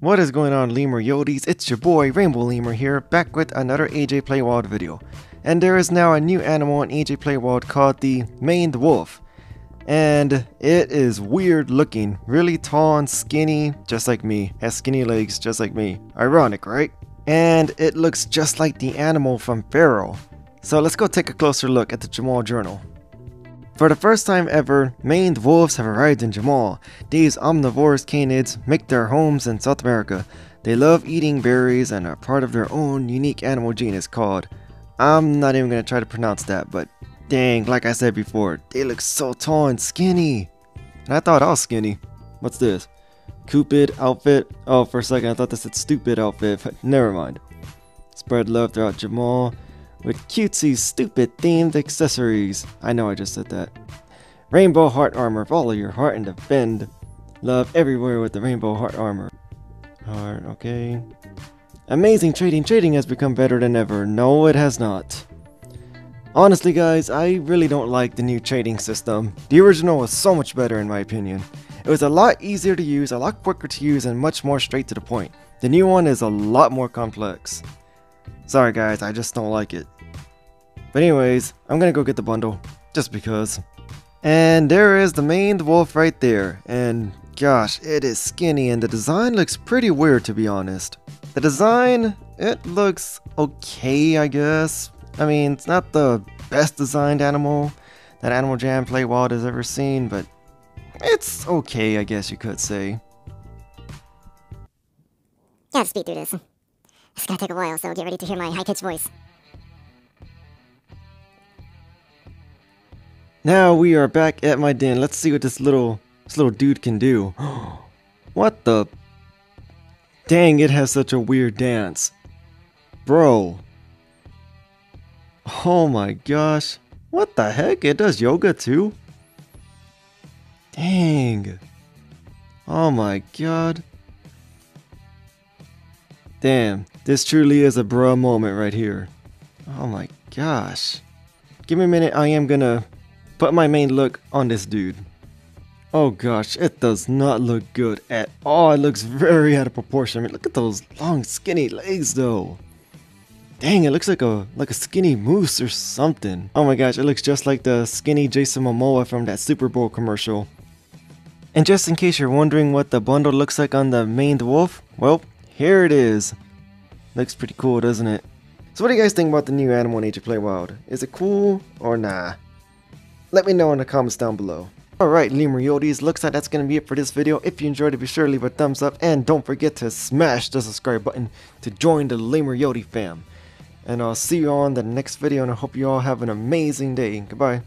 What is going on Lemuroyotes? It's your boy Rainbow Lemur here, back with another AJ Play Wild video. And there is now a new animal in AJ Play Wild called the maned wolf. And it is weird looking, really tall and skinny, just like me, has skinny legs just like me. Ironic, right? And it looks just like the animal from Pharaoh. So let's go take a closer look at the Jamaa Journal. For the first time ever, maned wolves have arrived in Jamaa. These omnivorous canids make their homes in South America. They love eating berries and are part of their own unique animal genus called. I'm not even gonna try to pronounce that, but dang, like I said before, they look so tall and skinny. And I thought I was skinny. What's this? Cupid outfit? Oh, for a second I thought this said stupid outfit, but never mind. Spread love throughout Jamaa with cutesy, stupid themed accessories. I know I just said that. Rainbow heart armor, follow your heart and defend. Love everywhere with the rainbow heart armor. Heart, okay. Amazing trading. Trading has become better than ever. No, it has not. Honestly, guys, I really don't like the new trading system. The original was so much better in my opinion. It was a lot easier to use, a lot quicker to use, and much more straight to the point. The new one is a lot more complex. Sorry guys, I just don't like it. But anyways, I'm gonna go get the bundle, just because. And there is the maned wolf right there, and gosh, it is skinny and the design looks pretty weird to be honest. The design, it looks okay I guess. I mean, it's not the best designed animal that Animal Jam Play Wild has ever seen, but it's okay I guess you could say. Gotta speed through this. It's gonna take a while, so get ready to hear my high-pitched voice. Now we are back at my den. Let's see what this little this little dude can do. what the Dang, it has such a weird dance. Bro. Oh my gosh. What the heck? It does yoga too? Dang. Oh my god. Damn, this truly is a bruh moment right here. Oh my gosh. Give me a minute, I am gonna put my main look on this dude. Oh gosh, it does not look good at all. It looks very out of proportion. I mean, look at those long, skinny legs though. Dang, it looks like a like a skinny moose or something. Oh my gosh, it looks just like the skinny Jason Momoa from that Super Bowl commercial. And just in case you're wondering what the bundle looks like on the maned wolf, well, here it is. Looks pretty cool, doesn't it? So what do you guys think about the new Animal Nature Play Wild? Is it cool or nah? Let me know in the comments down below. Alright, Lemuroyotes, looks like that's to be it for this video. If you enjoyed it, be sure to leave a thumbs up. And don't forget to smash the subscribe button to join the Lemuroyote fam. And I'll see you on the next video, and I hope you all have an amazing day. Goodbye.